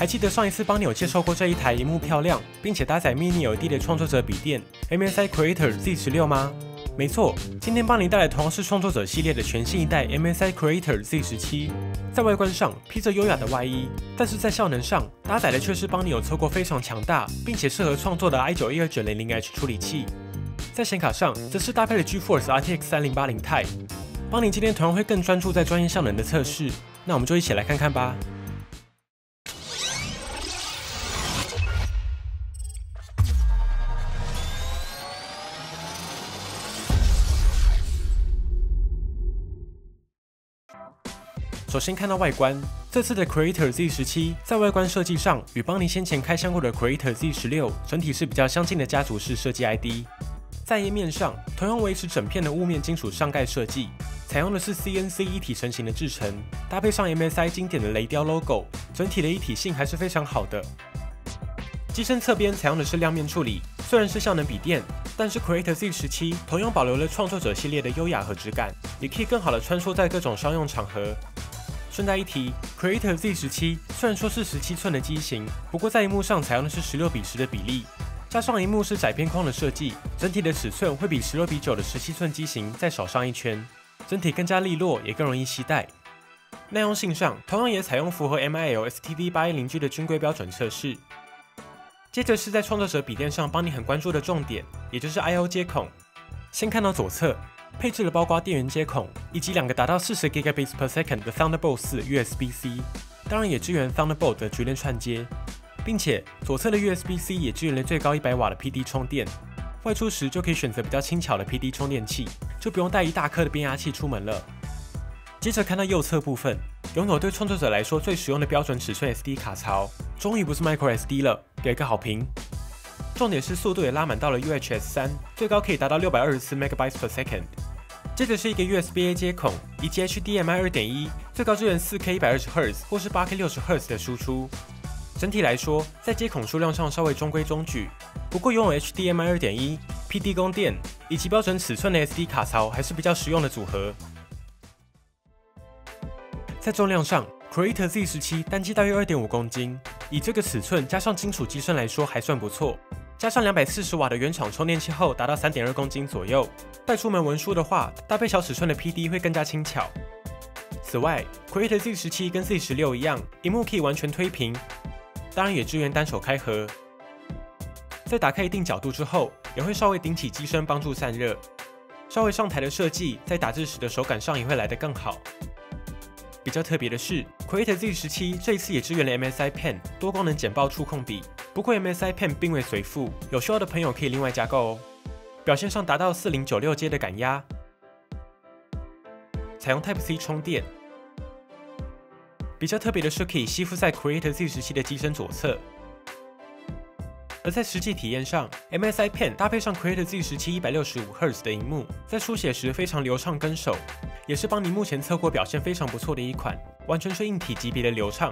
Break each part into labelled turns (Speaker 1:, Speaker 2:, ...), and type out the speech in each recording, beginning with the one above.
Speaker 1: 还记得上一次帮你有介绍过这一台荧幕漂亮，并且搭载 Mini LED 的创作者笔电 MSI Creator Z16 吗？没错，今天帮您带来同样是创作者系列的全新一代 MSI Creator Z17。在外观上披着优雅的外衣，但是在效能上搭载的却是帮你有测过非常强大，并且适合创作的 i9 12900H 处理器。在显卡上则是搭配了 GeForce RTX 3080 Ti。帮您今天同样会更专注在专业效能的测试，那我们就一起来看看吧。首先看到外观，这次的 Creator Z17 在外观设计上与邦尼先前开箱过的 Creator Z16 整体是比较相近的家族式设计 ID。在页面上，同样维持整片的雾面金属上盖设计，采用的是 CNC 一体成型的制成，搭配上 MSI 经典的雷雕 logo，整体的一体性还是非常好的。机身侧边采用的是亮面处理，虽然是效能笔电，但是 Creator Z17 同样保留了创作者系列的优雅和质感，也可以更好的穿梭在各种商用场合。顺带一提，Creator Z17 虽然说是十七寸的机型，不过在荧幕上采用的是十六比十的比例，加上荧幕是窄边框的设计，整体的尺寸会比十六比九的十七寸机型再少上一圈，整体更加利落，也更容易携带。耐用性上，同样也采用符合 MIL STD 八一零 G 的军规标准测试。接着是在创作者笔电上帮你很关注的重点，也就是 I/O 接孔。先看到左侧。配置了包括电源接孔以及两个达到四十 Gigabits per second 的 Thunderbolt 四 USB-C，当然也支援 Thunderbolt 的局联串接，并且左侧的 USB-C 也支援了最高一百瓦的 PD 充电，外出时就可以选择比较轻巧的 PD 充电器，就不用带一大颗的变压器出门了。接着看到右侧部分，拥有对创作者来说最实用的标准尺寸 SD 卡槽，终于不是 Micro SD 了，给个好评。重点是速度也拉满到了 UHS 三，最高可以达到六百二十四 Megabytes per second。接着是一个 USB-A 接孔以及 HDMI 二点一，最高支援四 K 一百二十赫兹或是八 K 六十赫兹的输出。整体来说，在接孔数量上稍微中规中矩，不过拥有 HDMI 二点一、PD 供电以及标准尺寸的 SD 卡槽还是比较实用的组合。在重量上，Creator Z 十七单机大约二点五公斤，以这个尺寸加上金属机身来说还算不错。加上两百四十瓦的原厂充电器后，达到三点二公斤左右。带出门文书的话，搭配小尺寸的 PD 会更加轻巧。此外，Create Z 十七跟 Z 十六一样，荧幕可以完全推平，当然也支援单手开合。在打开一定角度之后，也会稍微顶起机身帮助散热。稍微上台的设计，在打字时的手感上也会来得更好。比较特别的是，Create Z 十七这一次也支援了 MSI Pen 多功能简报触控笔。不过 MSI Pen 并未随附，有需要的朋友可以另外加购哦。表现上达到4096阶的感压，采用 Type C 充电。比较特别的是，可以吸附在 Create Z 十七的机身左侧。而在实际体验上，MSI Pen 搭配上 Creator Z 十七一百六十五赫兹的荧幕，在书写时非常流畅跟手，也是邦尼目前测过表现非常不错的一款，完全是硬体级别的流畅。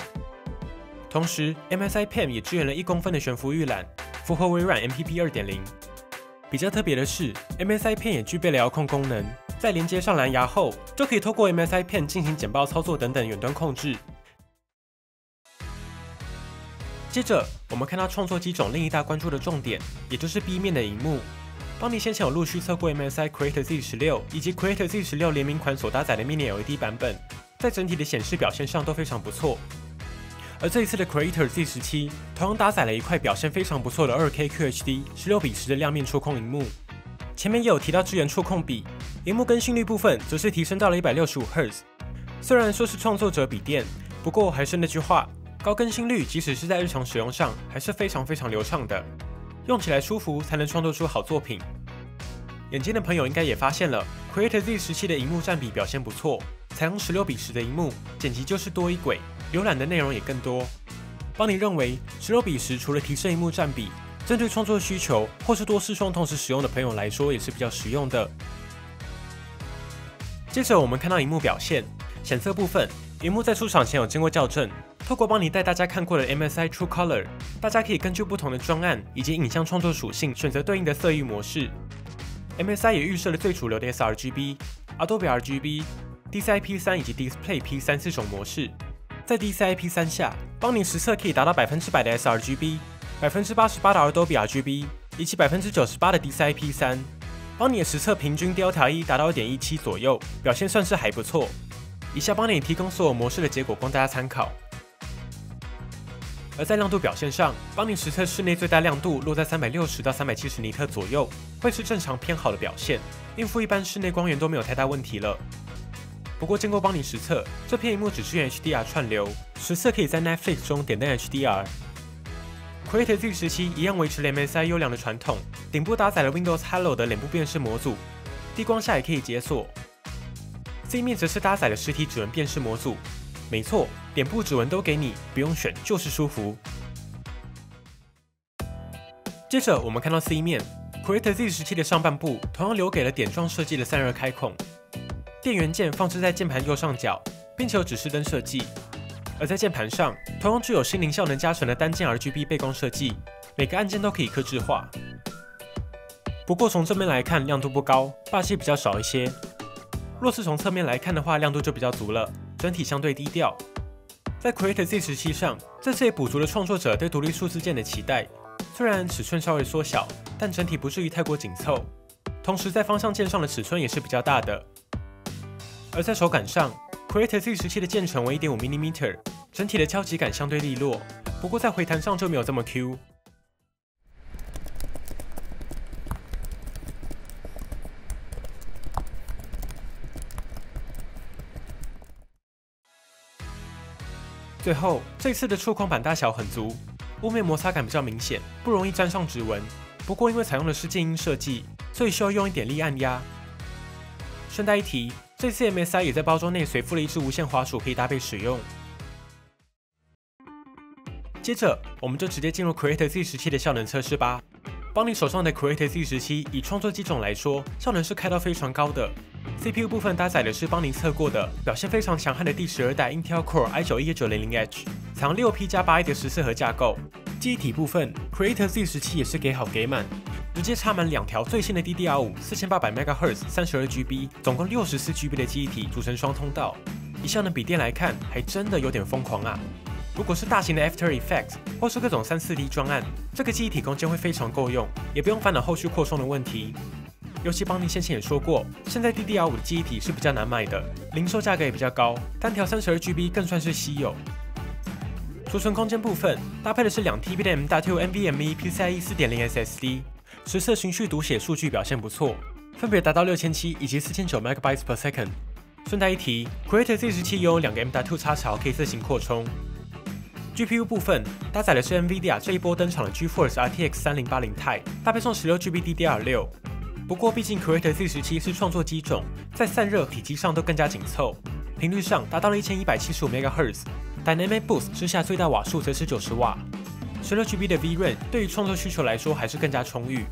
Speaker 1: 同时，MSI Pen 也支援了一公分的悬浮预览，符合微软 MPP 二点零。比较特别的是，MSI Pen 也具备了遥控功能，在连接上蓝牙后，就可以透过 MSI Pen 进行简报操作等等远端控制。接着，我们看到创作机种另一大关注的重点，也就是 B 面的荧幕。邦尼先前有陆续测过 MSI Creator Z 十六以及 Creator Z 十六联名款所搭载的 Mini LED 版本，在整体的显示表现上都非常不错。而这一次的 Creator Z17 同样搭载了一块表现非常不错的 2K QHD 十六比十的亮面触控荧幕。前面也有提到支援触控笔，荧幕更新率部分则是提升到了一百六十五赫兹。虽然说是创作者笔电，不过还是那句话，高更新率即使是在日常使用上还是非常非常流畅的，用起来舒服才能创作出好作品。眼尖的朋友应该也发现了，Creator Z 时期的荧幕占比表现不错，采用十六比十的荧幕，剪辑就是多一轨。浏览的内容也更多。邦尼认为，十六比十除了提升荧幕占比，针对创作需求或是多视窗同时使用的朋友来说，也是比较实用的。接着我们看到荧幕表现，显色部分，荧幕在出厂前有经过校正，透过邦尼带大家看过的 MSI True Color，大家可以根据不同的专案以及影像创作属性，选择对应的色域模式。MSI 也预设了最主流的 sRGB、Adobe RGB、DCI P3 以及 Display P3 四种模式。在 DCI-P 三下，邦尼实测可以达到百分之百的 sRGB，百分之八十八的 Adobe RGB，以及百分之九十八的 DCI-P 三。邦尼的实测平均 Delta E 达到二点一七左右，表现算是还不错。以下邦尼提供所有模式的结果供大家参考。而在亮度表现上，邦尼实测室内最大亮度落在三百六十到三百七十尼特左右，会是正常偏好的表现，应付一般室内光源都没有太大问题了。不过经过邦尼实测，这片荧幕只支援 HDR 串流，实测可以在 Netflix 中点灯 HDR。Creator Z17 一样维持了 MSI 优良的传统，顶部搭载了 Windows Hello 的脸部辨识模组，低光下也可以解锁。Z 面则是搭载了实体指纹辨识模组，没错，脸部指纹都给你，不用选就是舒服。接着我们看到 C 面，Create Z17 的上半部同样留给了点状设计的散热开孔。电源键放置在键盘右上角，并且有指示灯设计。而在键盘上，同样具有心灵效能加成的单键 RGB 背光设计，每个按键都可以刻制化。不过从正面来看，亮度不高，霸气比较少一些。若是从侧面来看的话，亮度就比较足了，整体相对低调。在 Create Z17 上，这次也补足了创作者对独立数字键的期待。虽然尺寸稍微缩小，但整体不至于太过紧凑。同时在方向键上的尺寸也是比较大的。而在手感上，Create Z17 的键程为1.5 mm，整体的敲击感相对利落，不过在回弹上就没有这么 Q。最后，这次的触控板大小很足，雾面摩擦感比较明显，不容易沾上指纹。不过因为采用的是静音设计，所以需要用一点力按压。顺带一提。这次 MSI 也在包装内随附了一支无线滑鼠，可以搭配使用。接着，我们就直接进入 Creator Z17 的效能测试吧。邦尼手上的 Creator Z17 以创作机种来说，效能是开到非常高的。CPU 部分搭载的是邦尼测过的、表现非常强悍的第十二代 Intel Core i9-11900H，采用六 P 加八 A 的十四核架构。记忆体部分，Creator Z17 也是给好给满。直接插满两条最新的 DDR5 四千八百 MHz 三十二 GB，总共六十四 GB 的记忆体组成双通道。以效能比电来看，还真的有点疯狂啊！如果是大型的 After Effects 或是各种三四 D 专案，这个记忆体空间会非常够用，也不用烦恼后续扩充的问题。尤其邦尼先前也说过，现在 DDR5 的记忆体是比较难买的，零售价格也比较高，单条三十二 GB 更算是稀有。储存空间部分搭配的是两 TB 的 M.2 NVMe PCIe 四点零 SSD。实测循序读写数据表现不错，分别达到六千七以及四千九 megabytes per second。顺带一提，Creator Z17 拥有两个 M.2 插槽可以自行扩充。GPU 部分搭载的是 NVIDIA 这一波登场的 GeForce RTX 3080 Ti，搭配上十六 GB DDR6。不过毕竟 Creator Z17 是创作机种，在散热体积上都更加紧凑，频率上达到了一千一百七十五 megahertz，Dynamic Boost 之下最大瓦数则是九十瓦。十六 GB 的 VRAM 对于创作需求来说还是更加充裕。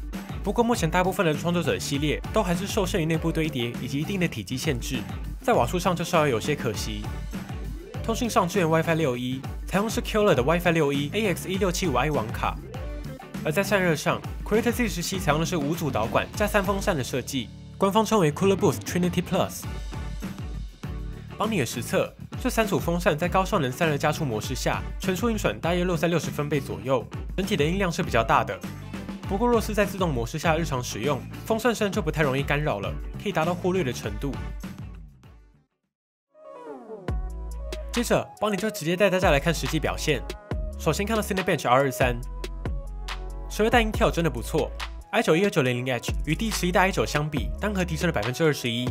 Speaker 1: 不过目前大部分的创作者系列都还是受限于内部堆叠以及一定的体积限制，在瓦数上就稍微有些可惜。通讯上支援 WiFi 六一，采用是 Killer 的 WiFi 六一 AX 一六七五 I 网卡。而在散热上，Creator Z17 采用的是五组导管加三风扇的设计，官方称为 Cooler Boost Trinity Plus。帮你的实测。这三组风扇在高效能散热加速模式下，纯数音准大约落在六十分贝左右，整体的音量是比较大的。不过若是在自动模式下日常使用，风扇声就不太容易干扰了，可以达到忽略的程度。接着，邦尼就直接带大家来看实际表现。首先看到 Cinebench 十二代 Intel 真的不错，i9-12900H 与第十一代 i9 相比，单核提升了百分之二十一。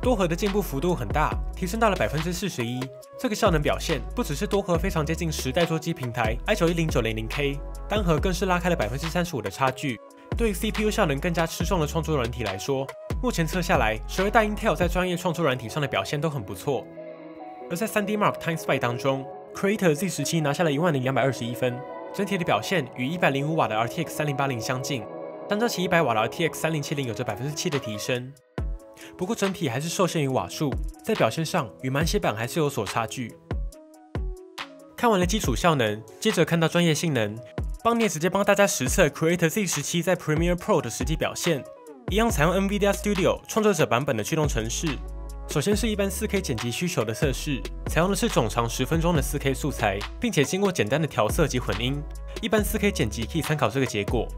Speaker 1: 多核的进步幅度很大，提升到了百分之四十一。这个效能表现不只是多核非常接近十代桌机平台 i9-10900K，单核更是拉开了百分之三十五的差距。对 CPU 效能更加吃重的创作软体来说，目前测下来，十二代 Intel 在专业创作软体上的表现都很不错。而在 3D Mark TimeSpy 当中，Creator Z17 拿下了一万零两百二十一分，整体的表现与一百零五瓦的 RTX 3080相近，相较起一百瓦的 RTX 3070有着百分之七的提升。不过整体还是受限于瓦数，在表现上与满血版还是有所差距。看完了基础效能，接着看到专业性能，邦尼直接帮大家实测 Creator Z17 在 Premiere Pro 的实际表现，一样采用 NVIDIA Studio 创作者版本的驱动程式。首先是一般 4K 剪辑需求的测试，采用的是总长十分钟的 4K 素材，并且经过简单的调色及混音，一般 4K 剪辑可以参考这个结果。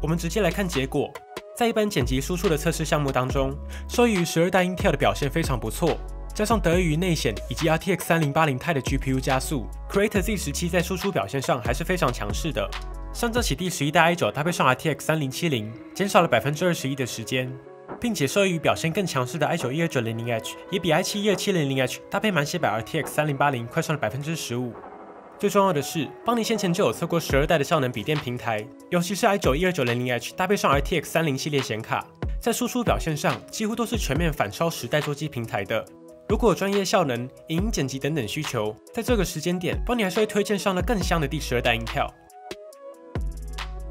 Speaker 1: 我们直接来看结果，在一般剪辑输出的测试项目当中，受益于十二代 Intel 的表现非常不错，加上得益于内显以及 RTX 3080 Ti 的 GPU 加速，Creator Z17 在输出表现上还是非常强势的。像这起第十一代 i9 搭配上 RTX 3070，减少了百分之二十一的时间。并且受益于表现更强势的 i9 12900H，也比 i7 12700H 搭配满血版 RTX 3080快上了百分之十五。最重要的是，邦尼先前就有测过十二代的效能笔电平台，尤其是 i9 12900H 搭配上 RTX 30系列显卡，在输出表现上几乎都是全面反超十代桌机平台的。如果有专业效能、影音剪辑等等需求，在这个时间点，邦尼还是会推荐上了更香的第十二代 Intel。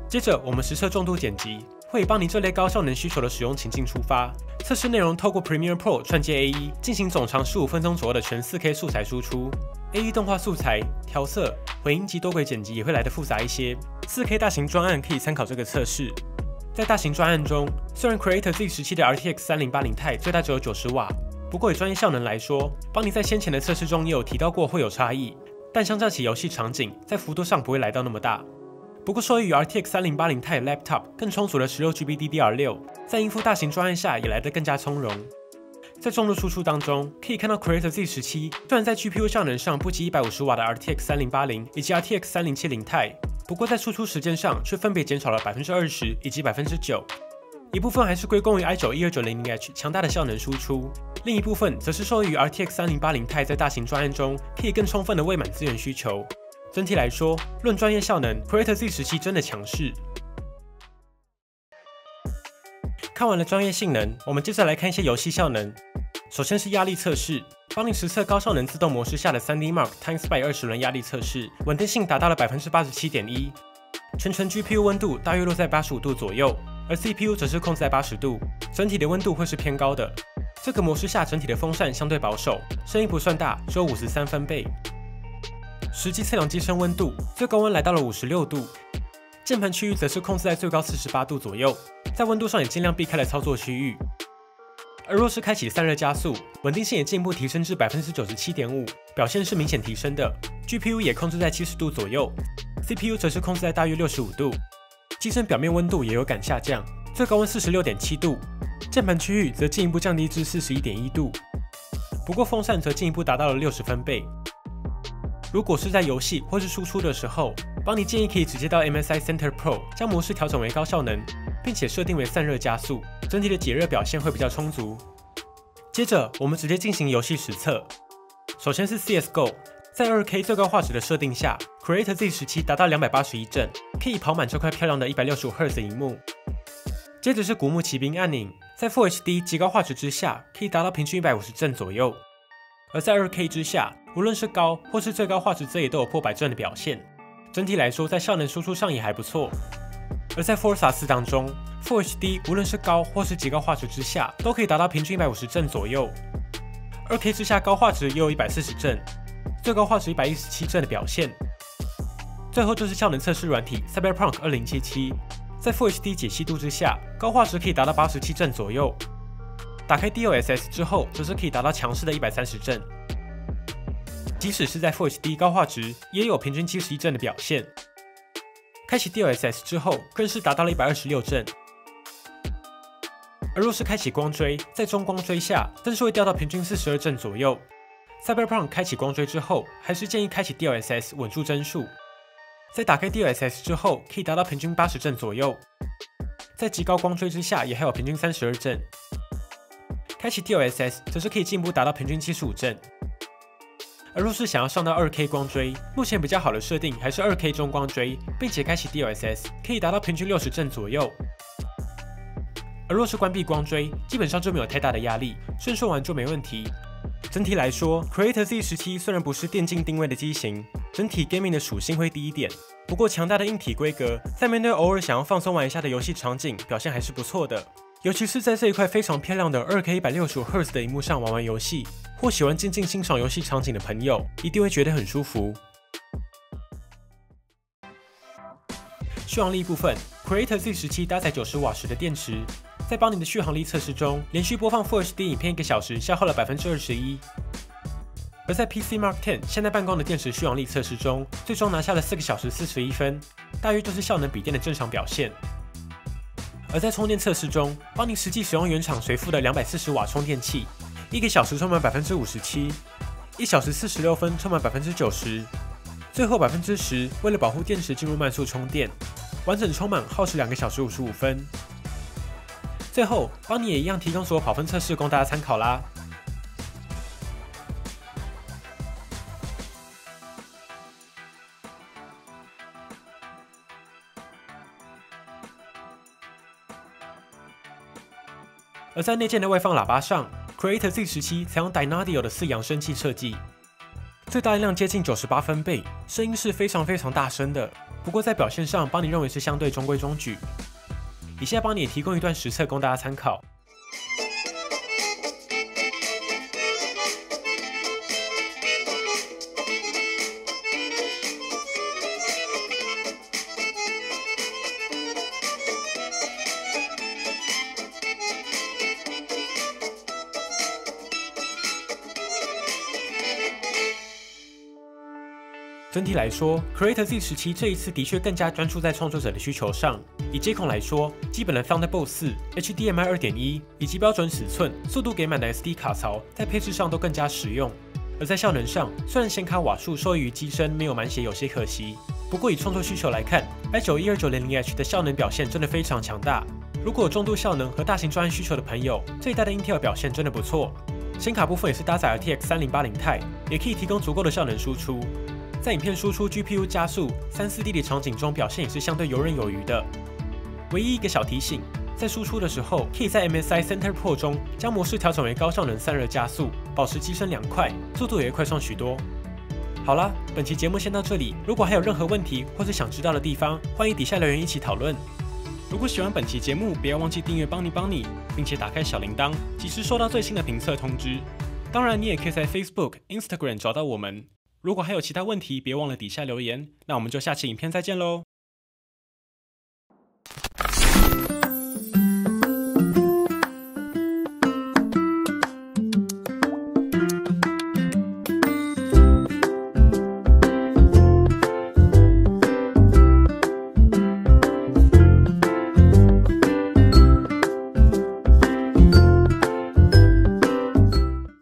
Speaker 1: 接着，我们实测重度剪辑。会以帮你这类高效能需求的使用情境出发，测试内容透过 Premiere Pro 串接 AE 进行总长十五分钟左右的全 4K 素材输出。AE 动画素材调色、混音及多轨剪辑也会来得复杂一些。4K 大型专案可以参考这个测试。在大型专案中，虽然 Creator Z17 的 RTX 3080 Ti 最大只有九十瓦，不过以专业效能来说，邦尼在先前的测试中也有提到过会有差异，但相较起游戏场景，在幅度上不会来到那么大。不过，受益于 RTX 3080 Ti Laptop 更充足的 16GB DDR6，在应付大型专案下也来得更加从容。在重度输出当中，可以看到 Creator Z17 虽然在 GPU 效能上不及150瓦的 RTX 3080以及 RTX 3070 Ti，不过在输出时间上却分别减少了20%以及9%。一部分还是归功于 i9 12900H 强大的效能输出，另一部分则是受益于 RTX 3080 Ti 在大型专案中可以更充分的喂满资源需求。整体来说，论专业效能，Creator Z17 真的强势。看完了专业性能，我们接着来看一些游戏效能。首先是压力测试，帮你实测高效能自动模式下的 3D Mark TimeSpy 二十轮压力测试，稳定性达到了百分之八十七点一。全程 GPU 温度大约落在八十五度左右，而 CPU 则是控制在八十度，整体的温度会是偏高的。这个模式下整体的风扇相对保守，声音不算大，只有五十三分贝。实际测量机身温度，最高温来到了五十六度，键盘区域则是控制在最高四十八度左右，在温度上也尽量避开了操作区域。而若是开启散热加速，稳定性也进一步提升至百分之九十七点五，表现是明显提升的。GPU 也控制在七十度左右，CPU 则是控制在大约六十五度，机身表面温度也有感下降，最高温四十六点七度，键盘区域则进一步降低至四十一点一度，不过风扇则进一步达到了六十分贝。如果是在游戏或是输出的时候，邦尼建议可以直接到 MSI Center Pro 将模式调整为高效能，并且设定为散热加速，整体的解热表现会比较充足。接着我们直接进行游戏实测。首先是 CS:GO，在 2K 最高画质的设定下，Creator Z17 达到两百八十一帧，可以跑满这块漂亮的一百六十五赫兹荧幕。接着是古墓奇兵暗影，在 Full HD 极高画质之下，可以达到平均一百五十帧左右。而在 2K 之下，无论是高或是最高画质，这也都有破百帧的表现。整体来说，在效能输出上也还不错。而在 Forza 4当中，Full HD 无论是高或是极高画质之下，都可以达到平均一百五十帧左右。2K 之下高画质也有一百四十帧，最高画质一百一十七帧的表现。最后就是效能测试软体 Cyberpunk 2077，在 Full HD 解析度之下，高画质可以达到八十七帧左右。打开 DLSS 之后，则是可以达到强势的一百三十帧。即使是在 Full HD 高画质，也有平均七十一帧的表现。开启 DLSS 之后，更是达到了一百二十六帧。而若是开启光追，在中光追下，更是会掉到平均四十二帧左右。Cyberpunk 开启光追之后，还是建议开启 DLSS 稳住帧数。在打开 DLSS 之后，可以达到平均八十帧左右。在极高光追之下，也还有平均三十二帧。开启 DLSS 则是可以进一步达到平均七十五帧，而若是想要上到二 K 光追，目前比较好的设定还是二 K 中光追，并且开启 DLSS 可以达到平均六十帧左右。而若是关闭光追，基本上就没有太大的压力，顺顺玩就没问题。整体来说，Creator Z17 虽然不是电竞定位的机型，整体 gaming 的属性会低一点，不过强大的硬体规格，在面对偶尔想要放松玩一下的游戏场景，表现还是不错的。尤其是在这一块非常漂亮的二 K 一百六十五赫兹的荧幕上玩玩游戏，或喜欢静静欣赏游戏场景的朋友，一定会觉得很舒服。续航力部分，Creator Z 十七搭载九十瓦时的电池，在在邦尼的续航力测试中，连续播放 Full HD 影片一个小时，消耗了百分之二十一。而在 PC Mark 10现代办公的电池续航力测试中，最终拿下了四个小时四十一分，大约就是效能比电的正常表现。而在充电测试中，邦尼实际使用原厂随附的两百四十瓦充电器，一个小时充满百分之五十七，一小时四十六分充满百分之九十，最后百分之十为了保护电池进入慢速充电，完整充满耗时两个小时五十五分。最后，邦尼也一样提供所有跑分测试供大家参考啦。而在内建的外放喇叭上，Creator Z17 采用 Dynaudio 的四扬声器设计，最大音量接近九十八分贝，声音是非常非常大声的。不过在表现上，帮你认为是相对中规中矩。以下帮你提供一段实测供大家参考。整体来说，Creator Z17 这一次的确更加专注在创作者的需求上。以接口来说，基本的 Thunderbolt 4、HDMI 2.1以及标准尺寸、速度给满的 SD 卡槽，在配置上都更加实用。而在效能上，虽然显卡瓦数受益于机身没有满血有些可惜，不过以创作需求来看，i9-12900H 的效能表现真的非常强大。如果有重度效能和大型专案需求的朋友，这一代的 Intel 表现真的不错。显卡部分也是搭载 RTX 3080 Ti，也可以提供足够的效能输出。在影片输出 GPU 加速三四 D 的场景中，表现也是相对游刃有余的。唯一一个小提醒，在输出的时候，可以在 MSI Center Pro 中将模式调整为高效能散热加速，保持机身凉快，速度也会快上许多。好了，本期节目先到这里。如果还有任何问题或是想知道的地方，欢迎底下留言一起讨论。如果喜欢本期节目，不要忘记订阅帮你帮你，并且打开小铃铛，及时收到最新的评测通知。当然，你也可以在 Facebook、Instagram 找到我们。如果还有其他问题，别忘了底下留言。那我们就下期影片再见喽。